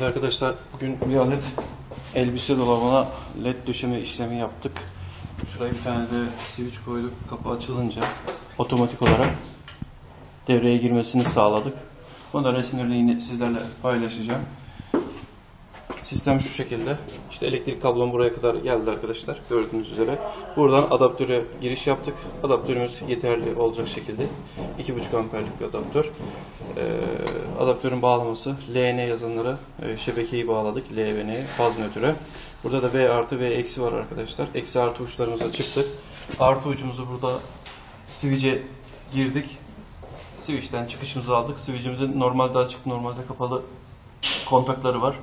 Evet arkadaşlar bugün bir adet elbise dolabına led döşeme işlemi yaptık. Şuraya bir tane de switch koyduk. Kapı açılınca otomatik olarak devreye girmesini sağladık. Bunun resimlerini yine sizlerle paylaşacağım. Sistem şu şekilde. İşte elektrik kablom buraya kadar geldi arkadaşlar. Gördüğünüz üzere. Buradan adaptöre giriş yaptık. Adaptörümüz yeterli olacak şekilde. 2.5 amperlik bir adaptör. Ee, adaptörün bağlaması LN yazanlara e, şebekeyi bağladık. L ve N faz nötrü. Burada da V artı V eksi var arkadaşlar. Eksi artı uçlarımıza çıktık. Artı ucumuzu burada switch'e girdik. Switch'ten çıkışımızı aldık. Switch'imizin normalde açık, normalde kapalı kontakları var.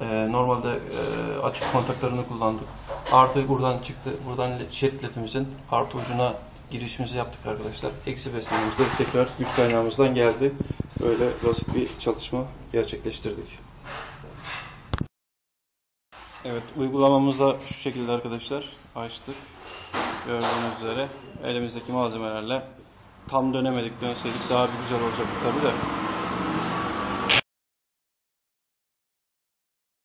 Ee, normalde e, açık kontaklarını kullandık. Artı buradan çıktı. Buradan led- şerit ledimizin artı ucuna girişimizi yaptık arkadaşlar. Eksi beslememiz de tekrar güç kaynağımızdan geldi. Böyle basit bir çalışma gerçekleştirdik. Evet uygulamamız da şu şekilde arkadaşlar. Açtık. Gördüğünüz üzere elimizdeki malzemelerle tam dönemedik. Dönseydik daha bir güzel olacaktı tabii de.